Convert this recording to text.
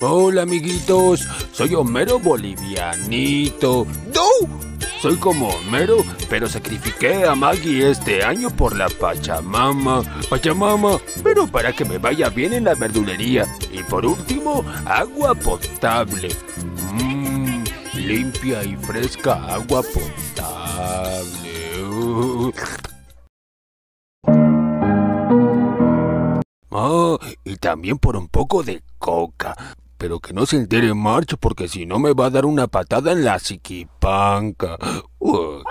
Hola amiguitos, soy Homero Bolivianito. ¡No! Soy como Homero, pero sacrifiqué a Maggie este año por la Pachamama. Pachamama, pero para que me vaya bien en la verdulería. Y por último, agua potable. Mmm, limpia y fresca agua potable. Ah, y también por un poco de coca. Pero que no se entere March porque si no me va a dar una patada en la psiquipanca. Uh.